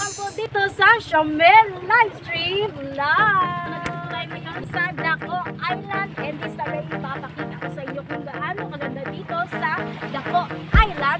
welcome po dito sa Shamel Livestream Live! Tayo ngayon sa Daco Island and this time ay ipapakita ko sa inyo kung gaano kaganda dito sa Daco Island,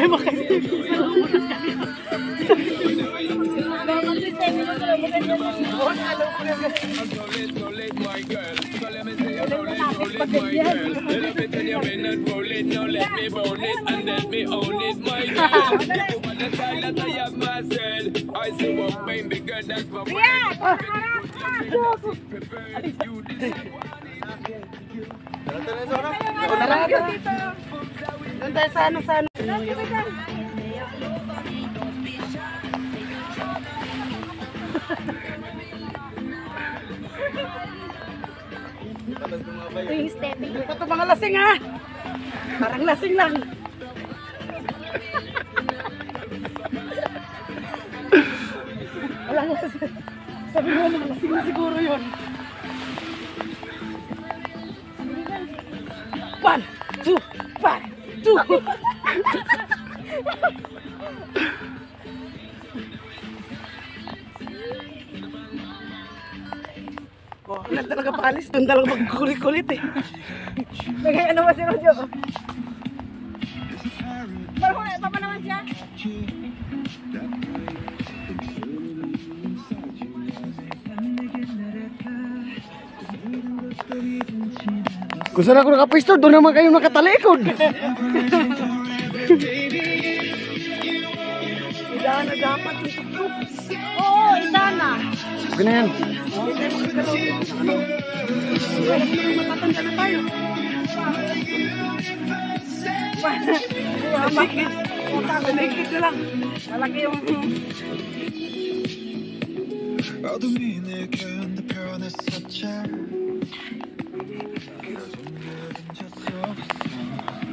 this Tara, tara. Doon tayo sa ano, sa ano. Ito yung stepping. Ito to mga lasing ha. Parang lasing lang. Wala lasing. Sabi mo naman, lasing na siguro yun. One, two, one, two oh, wala talaga palis. Doon talaga magkulit-kulit eh. Nagay ano ba si Rodyo? Marahon na, papa naman siya. Kung saan ako nakapisto, doon naman kayo nakatalikod. Idahan na dapat dito. Oo, isa na. Okay na yan. Hindi tayo makagalaw dito. Ano? Alam mo naman matatanda na tayo. Paligid. Paligid na lang. Lalaki yung... 어둠이 내 견디 변했었지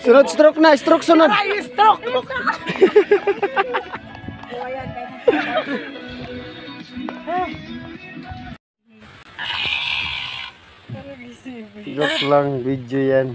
Sunod stroke na, stroke sunod. Ay! Stroke! Joke lang, video yan.